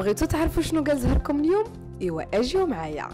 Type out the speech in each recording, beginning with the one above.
بغيتو تعرفوا شنو قال زهركم اليوم؟ إيوا أجيو معايا.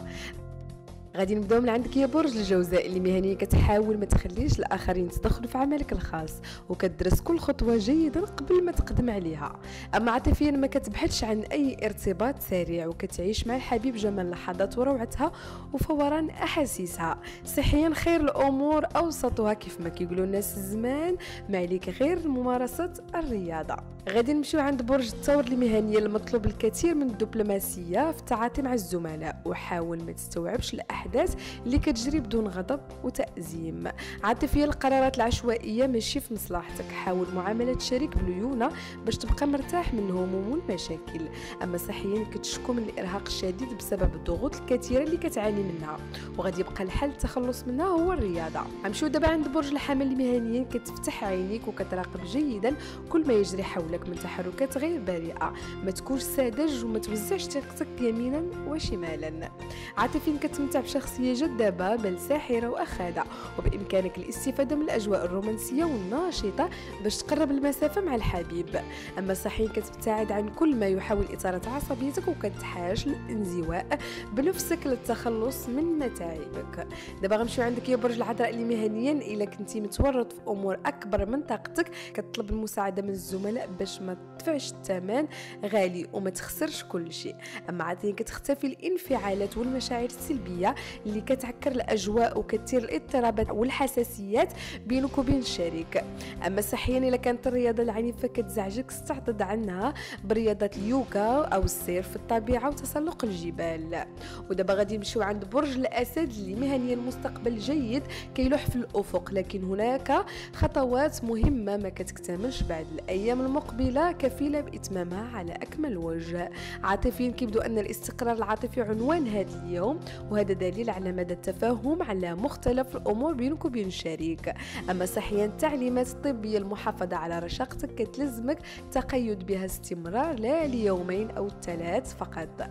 غادي نبداو من عندك يا برج الجوزاء اللي مهنية كتحاول ما تخليش الآخرين تدخلوا في عملك الخاص وكدرس كل خطوة جيدا قبل ما تقدم عليها. أما عاطفيا ما كتبحثش عن أي ارتباط سريع وكتعيش مع الحبيب جمال اللحظات وروعتها وفوران أحاسيسها. صحيا خير الأمور أوسطها كيف ما كيقولوا الناس زمان ما عليك غير ممارسة الرياضة. غادي نمشيو عند برج الثور المهنية المطلوب الكثير من الدبلوماسية في التعاطي مع الزملاء. وحاول ما تستوعبش الأحداث اللي كتجري بدون غضب وتأزيم. عاطفيا القرارات العشوائية ماشي في مصلحتك. حاول معاملة الشريك بليونة باش تبقى مرتاح من الهموم والمشاكل. أما صحيا كتشكو من الإرهاق الشديد بسبب الضغوط الكثيرة اللي كتعاني منها. وغادي يبقى الحل التخلص منها هو الرياضة. غنمشيو دابا عند برج الحمل المهنيين. كتفتح عينيك وكتراقب جيدا كل ما يجري حولك. من تحركات غير بريئة. ما تكونش ساذج وما توزعش ثقتك يمينا وشمالا. عاطفيا كتمتع شخصية جذابة بل ساحرة وأخاذة وبإمكانك الاستفادة من الأجواء الرومانسية والناشطة باش تقرب المسافة مع الحبيب. أما صحيح كتبتعد عن كل ما يحاول إثارة عصبيتك وكتحاج للانزواء بنفسك للتخلص من متاعبك. دابا غنمشيو عندك يا برج العذراء اللي مهنيا إلا كنتي متورط في أمور أكبر من طاقتك. كتطلب المساعدة من الزملاء باش ما تدفعش الثمن غالي وما تخسرش كل شيء. أما عاد كتختفي الانفعالات والمشاعر السلبية اللي كتعكر الأجواء وكثير الاضطرابات والحساسيات بينك وبين الشريك. أما صحيا إلا كانت الرياضة العنيفة كتزعجك استعضد عنها برياضة اليوغا أو السير في الطبيعة وتسلق الجبال. ودابا غادي نمشيو عند برج الأسد اللي مهنيا المستقبل جيد كيلوح في الأفق لكن هناك خطوات مهمة ما كتكتملش بعد الأيام المقبلة. كفيله باتمامها على أكمل وجه. عاطفيا كيبدو أن الاستقرار العاطفي عنوان هذا اليوم وهذا دليل على مدى التفاهم على مختلف الأمور بينك وبين الشريك أما صحيا التعليمات الطبية المحافظة على رشاقتك كتلزمك تقيد بها استمرار لا ليومين أو ثلاث فقط.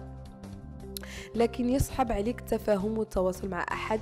لكن يصعب عليك التفاهم والتواصل مع أحد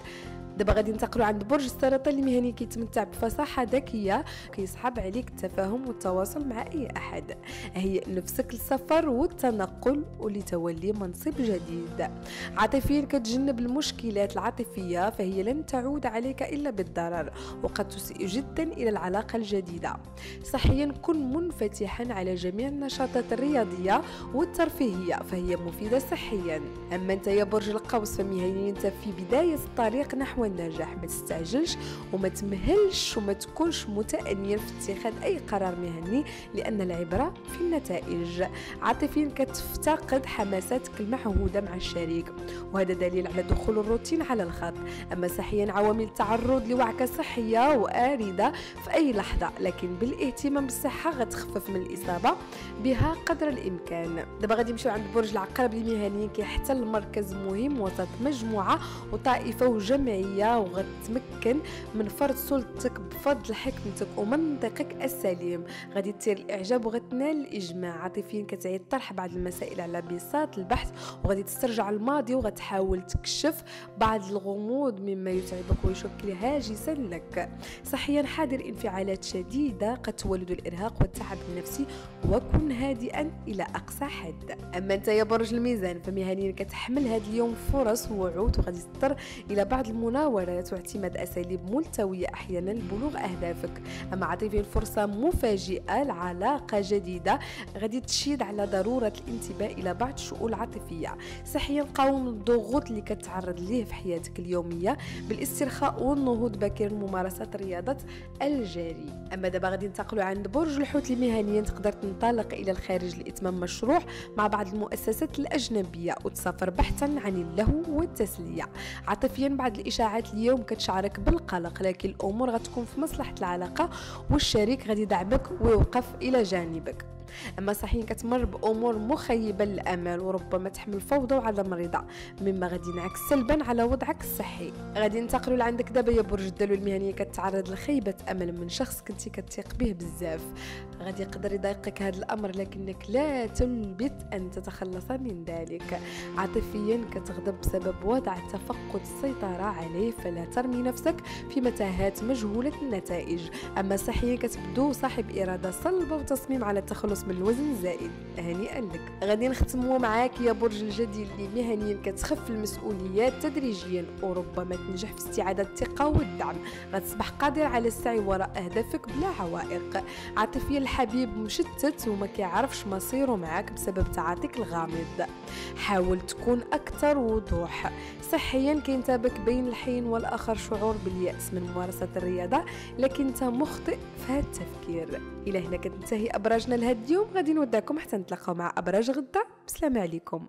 دابا غادي ننتقلوا عند برج السرطان المهني كيتمتع بفصاحة ذكية كيصعب عليك التفاهم والتواصل مع أي أحد. هي نفسك للسفر والتنقل ولتولي منصب جديد. عاطفيا كتجنب المشكلات العاطفية فهي لن تعود عليك إلا بالضرر وقد تسيء جدا إلى العلاقة الجديدة. صحيا كن منفتحا على جميع النشاطات الرياضية والترفيهية فهي مفيدة صحيا. أما أنت يا برج القوس فمهنيا أنت في بداية الطريق نحو النجاح ما تستعجلش وما تمهلش وما تكونش متأنيا في اتخاذ أي قرار مهني لأن العبرة في النتائج. عاطفيا كتفتقد حماساتك المعهودة مع الشريك وهذا دليل على دخول الروتين على الخط. أما صحيا عوامل التعرض لوعكة صحية وآردة في أي لحظة لكن بالاهتمام بالصحة غتخفف من الإصابة بها قدر الإمكان. دابا غادي نمشيو عند برج العقرب المهني كيحتل مركز مهم وسط مجموعة وطائفة وجمعية. العقلية وغتمكن من فرض سلطتك بفضل حكمتك ومنطقك السليم. غادي تثير الإعجاب وغتنال الإجماع. عاطفيا كتعيد طرح بعض المسائل على بساط البحث وغادي تسترجع الماضي وغتحاول تكشف بعض الغموض مما يتعبك ويشكل هاجسا لك. صحيا حاضر انفعالات شديدة قد تولد الإرهاق والتعب النفسي وكن هادئا إلى أقصى حد. أما أنت يا برج الميزان فمهنيا كتحمل هذا اليوم فرص ووعود وغادي تضطر إلى بعض المناقشات محاولة واعتماد أساليب ملتوية أحيانا لبلوغ أهدافك. أما عاطفيا الفرصة مفاجئة لعلاقة جديدة غادي تشيد على ضرورة الانتباه إلى بعض الشؤون العاطفية. صحيا قاوم الضغوط اللي كتعرض ليه في حياتك اليومية بالاسترخاء والنهوض بكير ممارسة رياضة الجري. أما دابا غادي ننتقلوا عند برج الحوت المهنيا تقدر تنطلق إلى الخارج لإتمام مشروع مع بعض المؤسسات الأجنبية وتسافر بحثا عن اللهو والتسلية. عاطفيا بعض الإشاعات ساعات اليوم كتشعرك بالقلق لكن الأمور غتكون في مصلحة العلاقة والشريك غادي يدعمك ويوقف إلى جانبك. اما صحيح كتمر بأمور مخيبة للأمال وربما تحمل فوضى وعدم رضا. مما غادي ينعكس سلبا على وضعك الصحي. غادي ننتقلوا لعندك دابا يا برج الدلو. المهنية كتعرض لخيبة أمل من شخص كنتي كتثق به بزاف. غادي يقدر يضايقك هذا الأمر لكنك لا تلبث أن تتخلص من ذلك. عاطفيا كتغضب بسبب وضع تفقد السيطرة عليه فلا ترمي نفسك في متاهات مجهولة النتائج. أما صحيا كتبدو صاحب إرادة صلبة وتصميم على التخلص من الوزن الزائد هنيئا لك غادي نختموا معاك يا برج الجدي اللي مهنيا كتخف المسؤوليات تدريجيا. وربما تنجح في استعادة الثقة والدعم. غتصبح قادر على السعي وراء أهدافك بلا عوائق. عاطفيا الحبيب مشتت وما كيعرفش مصيره معاك بسبب تعاطيك الغامض. حاول تكون أكثر وضوح. صحيا كينتابك بين الحين والآخر شعور باليأس من ممارسة الرياضة لكن أنت مخطئ في هذا التفكير. إلى هنا كتنتهي أبراجنا لهذا اليوم غادي نودعكم حتى نتلاقاو مع ابراج غدا. بسلام عليكم.